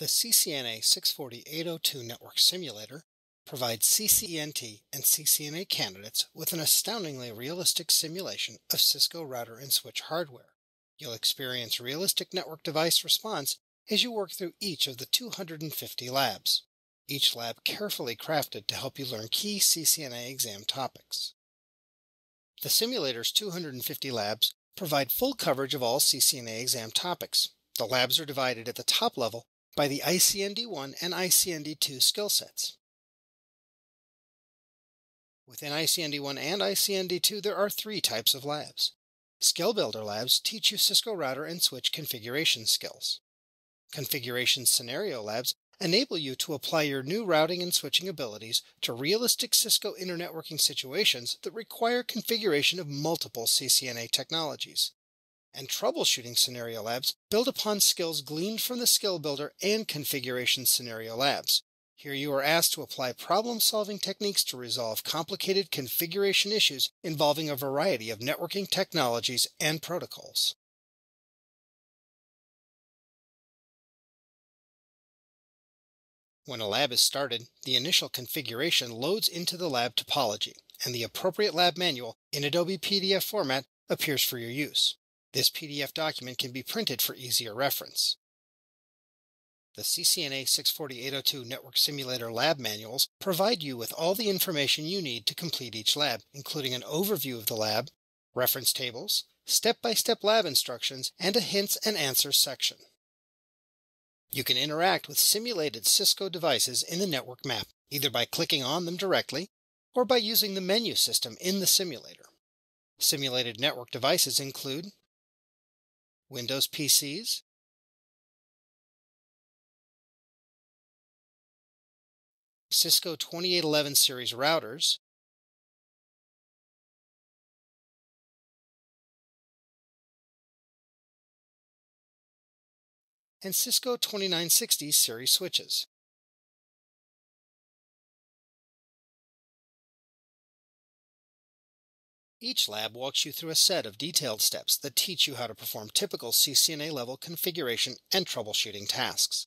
The CCNA 640-802 Network Simulator provides CCENT and CCNA candidates with an astoundingly realistic simulation of Cisco router and switch hardware. You'll experience realistic network device response as you work through each of the 250 labs, each lab carefully crafted to help you learn key CCNA exam topics. The simulator's 250 labs provide full coverage of all CCNA exam topics. The labs are divided at the top level by the ICND1 and ICND2 skill sets. Within ICND1 and ICND2, there are three types of labs. Skill Builder labs teach you Cisco router and switch configuration skills. Configuration Scenario labs enable you to apply your new routing and switching abilities to realistic Cisco internetworking situations that require configuration of multiple CCNA technologies and troubleshooting scenario labs build upon skills gleaned from the skill builder and configuration scenario labs. Here you are asked to apply problem solving techniques to resolve complicated configuration issues involving a variety of networking technologies and protocols. When a lab is started, the initial configuration loads into the lab topology, and the appropriate lab manual in Adobe PDF format appears for your use. This PDF document can be printed for easier reference. The CCNA 640-802 Network Simulator lab manuals provide you with all the information you need to complete each lab, including an overview of the lab, reference tables, step-by-step lab instructions, and a hints and answers section. You can interact with simulated Cisco devices in the network map, either by clicking on them directly or by using the menu system in the simulator. Simulated network devices include Windows PCs, Cisco 2811 series routers, and Cisco 2960 series switches. Each lab walks you through a set of detailed steps that teach you how to perform typical CCNA level configuration and troubleshooting tasks.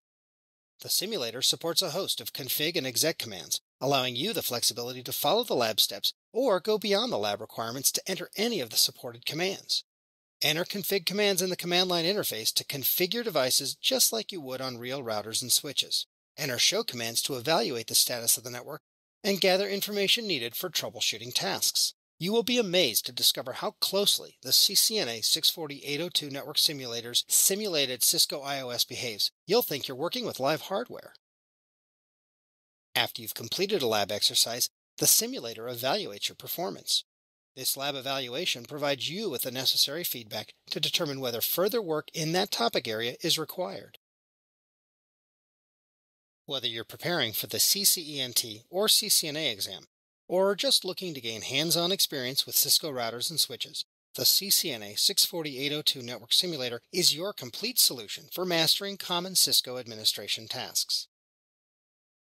The simulator supports a host of config and exec commands, allowing you the flexibility to follow the lab steps or go beyond the lab requirements to enter any of the supported commands. Enter config commands in the command line interface to configure devices just like you would on real routers and switches. Enter show commands to evaluate the status of the network and gather information needed for troubleshooting tasks. You will be amazed to discover how closely the CCNA 640-802 network simulator's simulated Cisco IOS behaves. You'll think you're working with live hardware. After you've completed a lab exercise, the simulator evaluates your performance. This lab evaluation provides you with the necessary feedback to determine whether further work in that topic area is required. Whether you're preparing for the CCENT or CCNA exam, or just looking to gain hands-on experience with Cisco routers and switches, the CCNA 640-802 Network Simulator is your complete solution for mastering common Cisco administration tasks.